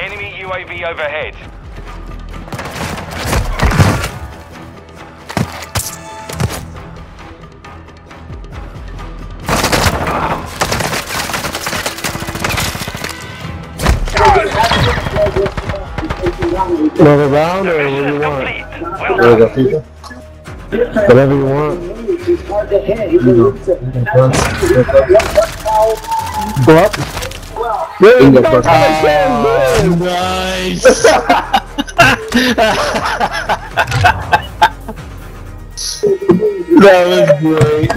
Enemy UAV overhead. Another round or whatever you want? Well There we done. Whatever you want. Go up. There you Bingo, go. first. Nice. that was great.